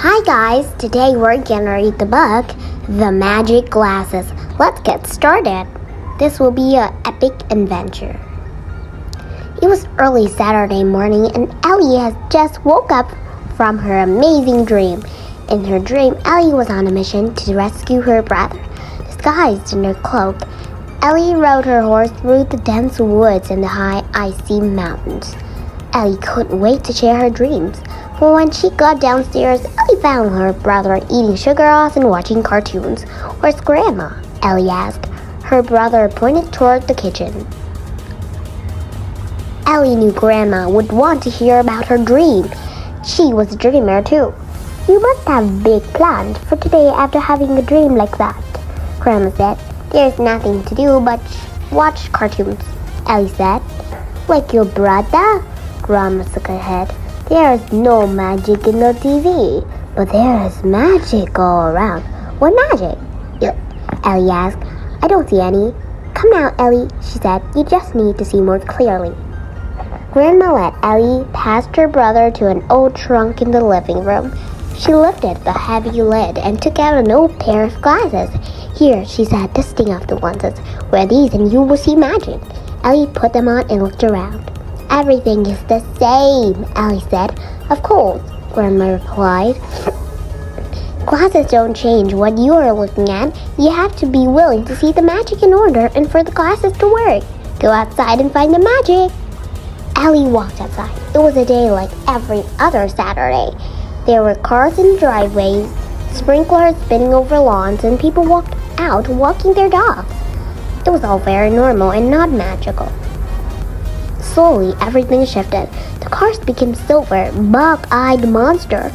Hi guys, today we're gonna read the book, The Magic Glasses. Let's get started. This will be an epic adventure. It was early Saturday morning and Ellie has just woke up from her amazing dream. In her dream, Ellie was on a mission to rescue her brother. Disguised in her cloak, Ellie rode her horse through the dense woods and the high icy mountains. Ellie couldn't wait to share her dreams. When she got downstairs, Ellie found her brother eating sugar off and watching cartoons. Where's Grandma? Ellie asked. Her brother pointed toward the kitchen. Ellie knew Grandma would want to hear about her dream. She was a dreamer too. You must have big plans for today after having a dream like that, Grandma said. There's nothing to do but watch cartoons, Ellie said. Like your brother? Grandma shook her head. There is no magic in the TV, but there is magic all around. What magic? Yep. Ellie asked. I don't see any. Come now, Ellie, she said. You just need to see more clearly. Grandma led Ellie past her brother to an old trunk in the living room. She lifted the heavy lid and took out an old pair of glasses. Here, she said, dusting off the lenses. Wear these and you will see magic. Ellie put them on and looked around. Everything is the same, Ellie said. Of course, Grandma replied. Glasses don't change what you are looking at. You have to be willing to see the magic in order and for the glasses to work. Go outside and find the magic. Ellie walked outside. It was a day like every other Saturday. There were cars in driveways, sprinklers spinning over lawns, and people walked out walking their dogs. It was all very normal and not magical. Slowly, everything shifted. The cars became silver, bug-eyed monsters.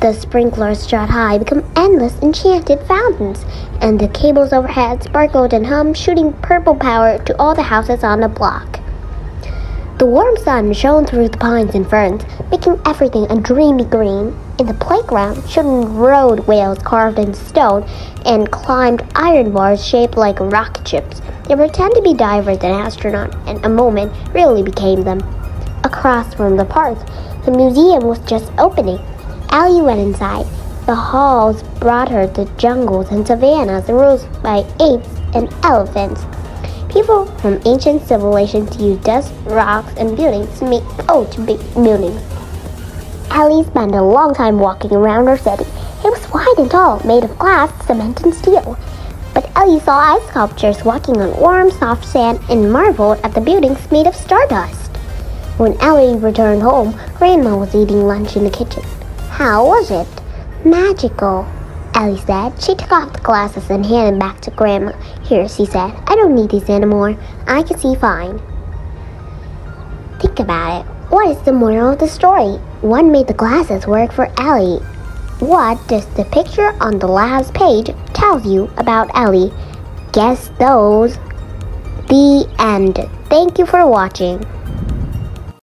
The sprinklers shot high, become endless enchanted fountains, and the cables overhead sparkled and hummed, shooting purple power to all the houses on the block. The warm sun shone through the pines and ferns, making everything a dreamy green. In the playground, children rode whales carved in stone and climbed iron bars shaped like rocket ships. They pretended to be divers and astronauts, and a moment really became them. Across from the park, the museum was just opening. Ellie went inside. The halls brought her to jungles and savannas ruled by apes and elephants. People from ancient civilizations used dust, rocks, and buildings to make old buildings. Ellie spent a long time walking around her city. It was wide and tall, made of glass, cement, and steel. But Ellie saw ice sculptures walking on warm, soft sand and marveled at the buildings made of stardust. When Ellie returned home, Grandma was eating lunch in the kitchen. How was it? Magical, Ellie said. She took off the glasses and handed back to Grandma. Here, she said. I don't need these anymore. I can see fine. Think about it. What is the moral of the story? One made the glasses work for Ellie. What does the picture on the last page tell you about Ellie? Guess those. The end. Thank you for watching.